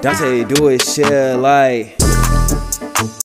Dante do it. shit like